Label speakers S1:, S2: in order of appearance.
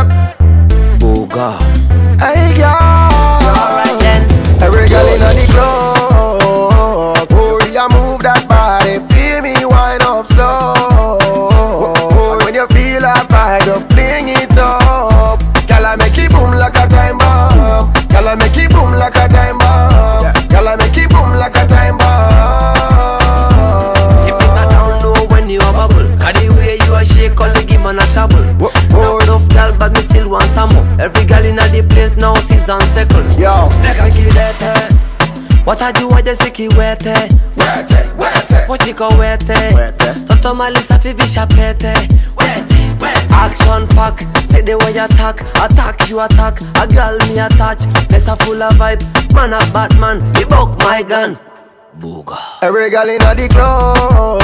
S1: up.
S2: Booga.
S1: Hey, girl. Alright then. Every girl in the club. Oh, I move that body. Feel me wind up slow.
S2: Trouble. Not enough gal, but me still want some more. Every gal in the place now season second. Yo. Nikakilete watajua jesiki wete Wete, wete. wachiko wete Wete. toto mali safi visha pete wete action pack. Say the way you attack attack you attack. A girl me attach. Place a full of vibe. Man a batman. Me buck my gun. Booga
S1: Every girl inna the club,